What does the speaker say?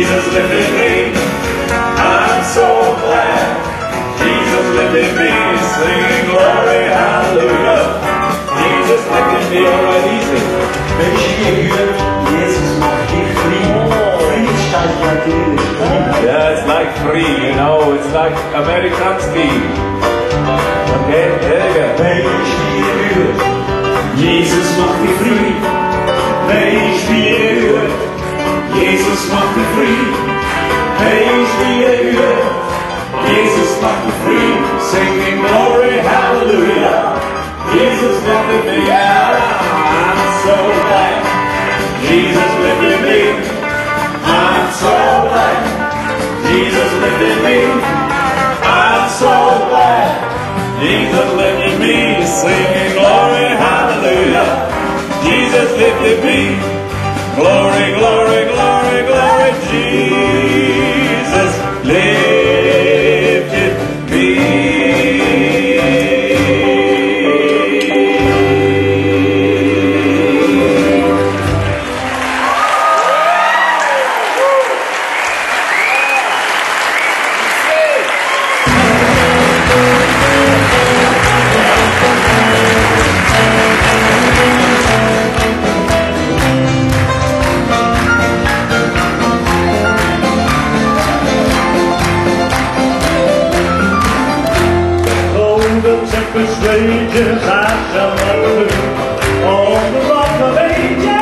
Jesus lifted me. I'm so glad. Jesus lifted me. Sing glory, hallelujah. Jesus lifted me. All right, easy. Welche gehört, Jesus macht dich frei. Steht natürlich. Yeah, it's like free, you know, it's like American speed. Okay, there you go. Welche gehört, Jesus macht dich macht dich frei. Welche gehört, Jesus macht dich frei. Singing glory, hallelujah. Jesus lifted me out. I'm so glad. Jesus lifted me. I'm so glad. Jesus lifted me. I'm so glad. Jesus lifted me. Singing glory, hallelujah. Jesus lifted me. Glory, glory, glory, glory. Jesus The stages I shall ever do on the rock of ages.